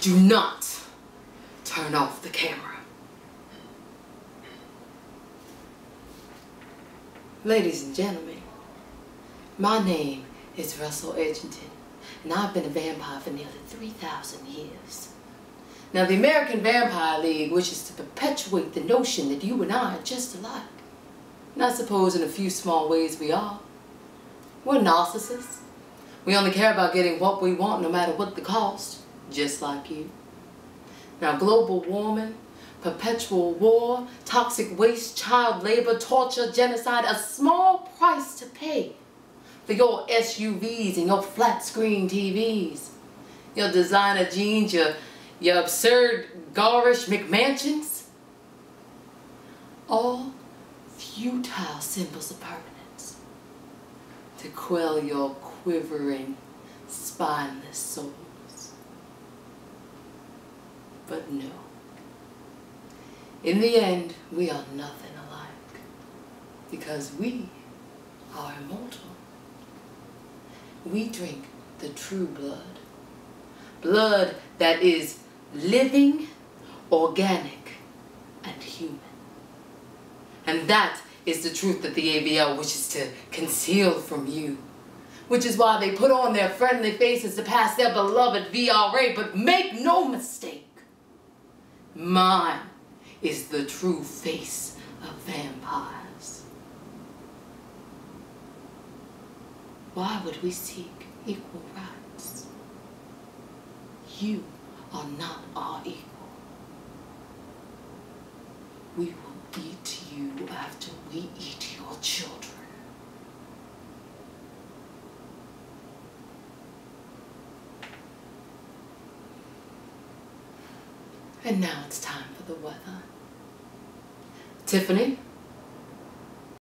Do not turn off the camera. Ladies and gentlemen, my name is Russell Edgington, and I've been a vampire for nearly 3,000 years. Now, the American Vampire League wishes to perpetuate the notion that you and I are just alike. And I suppose in a few small ways we are. We're narcissists. We only care about getting what we want no matter what the cost, just like you. Now, global warming, perpetual war, toxic waste, child labor, torture, genocide, a small price to pay for your SUVs and your flat screen TVs, your designer jeans, your, your absurd garish McMansions. All futile symbols of permanence to quell your quivering, spineless souls. But no. In the end, we are nothing alike because we are immortal. We drink the true blood. Blood that is living, organic, and human. And that is the truth that the ABL wishes to conceal from you. Which is why they put on their friendly faces to pass their beloved VRA, but make no mistake. Mine is the true face of vampires. Why would we seek equal rights? You are not our equal. We And now it's time for the weather. Tiffany,